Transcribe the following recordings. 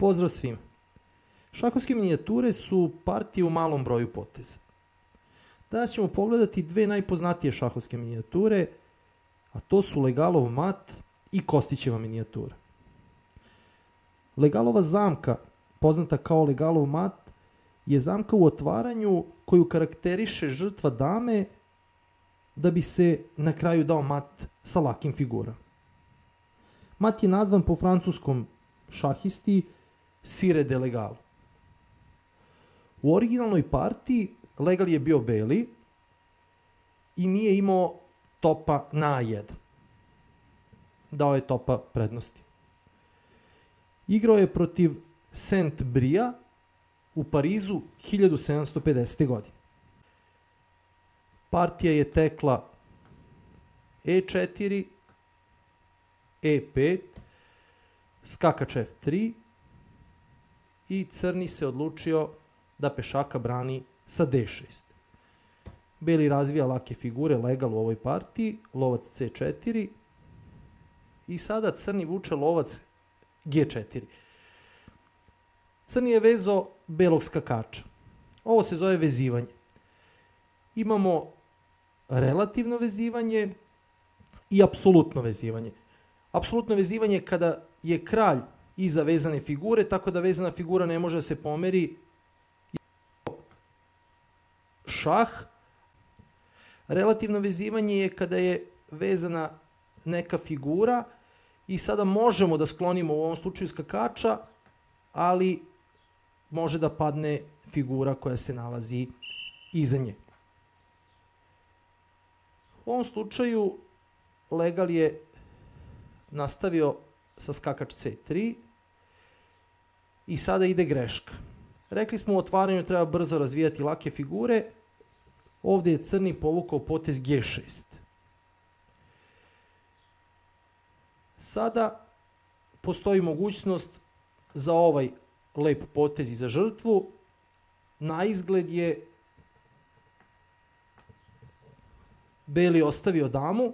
Pozdrav svima. Šahovske minijature su partije u malom broju poteza. Danas ćemo pogledati dve najpoznatije šahovske minijature, a to su Legalov mat i Kostićeva minijatura. Legalova zamka, poznata kao Legalov mat, je zamka u otvaranju koju karakteriše žrtva dame da bi se na kraju dao mat sa lakim figurama. Mat je nazvan po francuskom šahisti Sire de Legal. U originalnoj partiji Legal je bio beli i nije imao topa na A1. Dao je topa prednosti. Igrao je protiv Saint Bria u Parizu 1750. godine. Partija je tekla E4, E5, skakač F3 i crni se odlučio da pešaka brani sa D6. Beli razvija lake figure legal u ovoj partiji, lovac C4 i sada crni vuče lovac G4. Crni je vezo belog skakača. Ovo se zove vezivanje. Imamo relativno vezivanje i apsolutno vezivanje. Apsolutno vezivanje je kada je kralj iza vezane figure, tako da vezana figura ne može da se pomeri šah. Relativno vezivanje je kada je vezana neka figura i sada možemo da sklonimo u ovom slučaju skakača, ali može da padne figura koja se nalazi iza nje. U ovom slučaju legal je nastavio sa skakač C3 i sada ide greška. Rekli smo u otvaranju treba brzo razvijati lake figure, ovde je crni povukao potez G6. Sada postoji mogućnost za ovaj lep potez i za žrtvu. Na izgled je Beli ostavio damu.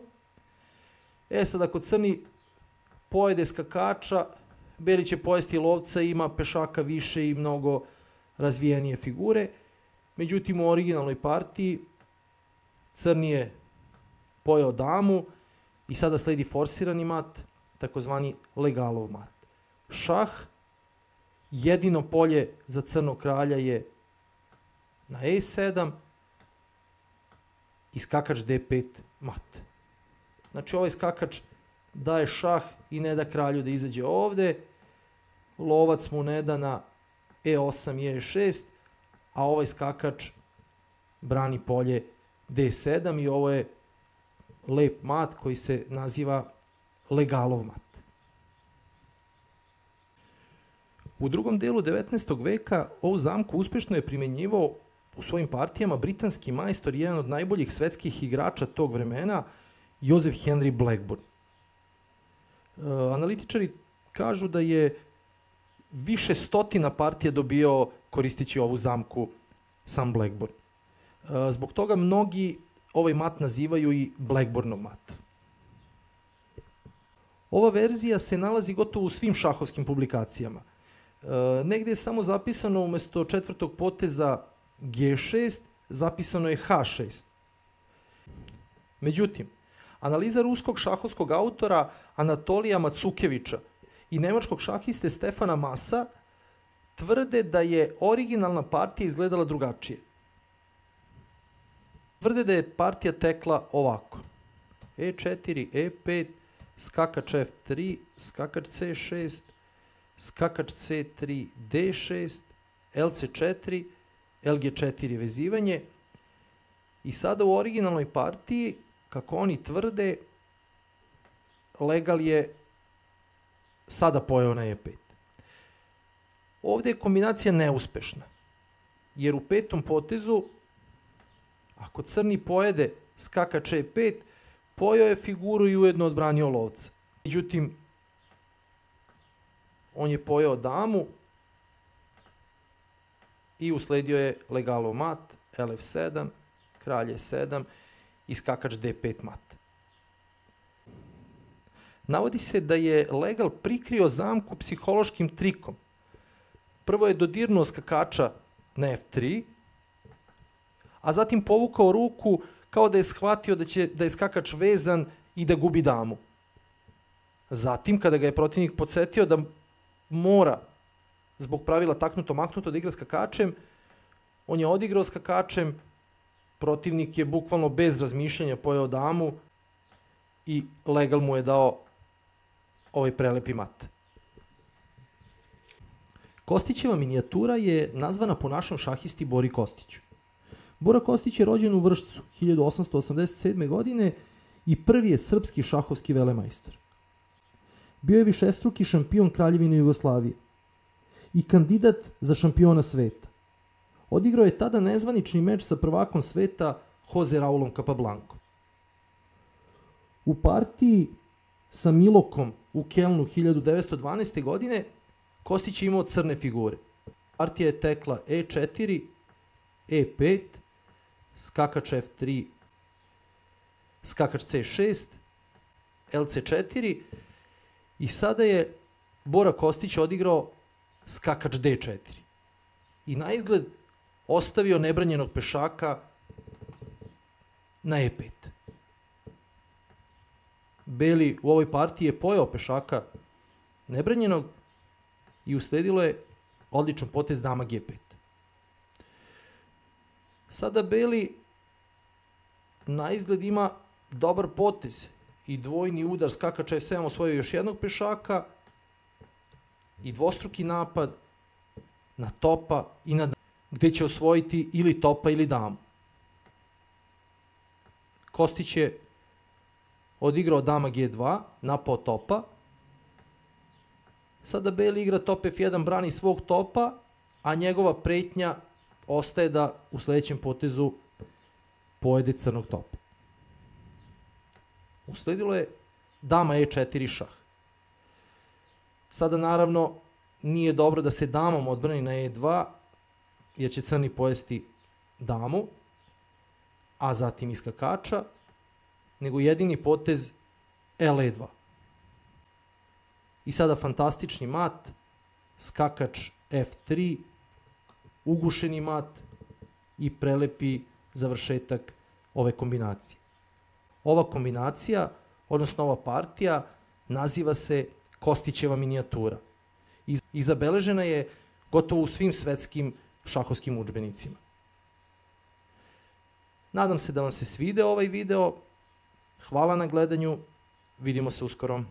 E sad ako crni pojede skakača, Beli će pojesti lovca, ima pešaka više i mnogo razvijenije figure. Međutim, u originalnoj partiji crni je pojeo damu i sada sledi forsirani mat, takozvani legalov mat. Šah, jedino polje za crnog kralja je na E7 i skakač D5 mat. Znači ovaj skakač daje šah i ne da kralju da izađe ovde, lovac mu ne da na E8 i E6, a ovaj skakač brani polje D7 i ovo je lep mat koji se naziva legalov mat. U drugom delu 19. veka ovu zamku uspešno je primenjivao u svojim partijama britanski majstor, jedan od najboljih svetskih igrača tog vremena, Joseph Henry Blackburn. E, analitičari kažu da je više stotina partija dobio koristići ovu zamku sam Blackburn. E, zbog toga mnogi ovaj mat nazivaju i Blackburnov mat. Ova verzija se nalazi gotovo u svim šahovskim publikacijama. E, negde je samo zapisano umesto četvrtog poteza G6, zapisano je H6. Međutim, analiza ruskog šahovskog autora Anatolija Macukevića i nemačkog šahiste Stefana Masa tvrde da je originalna partija izgledala drugačije. Tvrde da je partija tekla ovako. E4, E5, skakač F3, skakač C6, skakač C3, D6, LC4, LG4 vezivanje i sada u originalnoj partiji, kako oni tvrde, legal je sada pojao na E5. Ovde je kombinacija neuspešna, jer u petom potezu, ako crni pojede skakač E5, pojao je figuru i ujedno odbranio lovca. Međutim, on je pojao damu i usledio je legalo mat, LF7, kralj 7 i skakač D5 mat. Navodi se da je legal prikrio zamku psihološkim trikom, prvo je dodirnuo skakača na F3, a zatim povukao ruku kao da je shvatio da, će, da je skakač vezan i da gubi damu. Zatim, kada ga je protivnik podsjetio da mora zbog pravila taknuto maknuto da igra skakačem, on je odigrao skakačem, protivnik je bukvalno bez razmišljanja pojao damu i legal mu je dao ovaj prelepi mat. Kostićeva minijatura je nazvana po našem šahisti Bori Kostiću. Bora Kostić je rođen u Vršcu 1887. godine i prvi je srpski šahovski velemajstor. Bio je višestruki šampion Kraljevine Jugoslavije i kandidat za šampiona sveta. Odigrao je tada nezvanični meč sa prvakom sveta Jose Raulom Capablanco. U partiji sa Milokom u Kelnu 1912. godine Kostić je imao crne figure. Partija je tekla E4, E5, skakač F3, skakač C6, LC4 i sada je Bora Kostić odigrao skakač D4. I na izgled ostavio nebranjenog pešaka na E5. Beli u ovoj partiji je pojao pešaka nebranjenog i usledilo je odličan potez dama G5. Sada Beli na izgled ima dobar potez i dvojni udar skakača F7 osvojio još jednog pešaka i dvostruki napad na topa i na gde će osvojiti ili topa ili damu. Kostić je odigrao dama G2, napao topa. Sada Beli igra top F1, brani svog topa, a njegova pretnja ostaje da u sledećem potezu pojede crnog topa. Usledilo je dama E4 šah. Sada naravno nije dobro da se damom odbrani na E2, jer će crni pojesti damu, a zatim iskakača, nego jedini potez L2. I sada fantastični mat, skakač F3, ugušeni mat i prelepi završetak ove kombinacije. Ova kombinacija, odnosno ova partija, naziva se Kostićeva minijatura i zabeležena je gotovo u svim svetskim šahovskim učbenicima. Nadam se da vam se svide ovaj video. Hvala na gledanju. Vidimo se uskoro.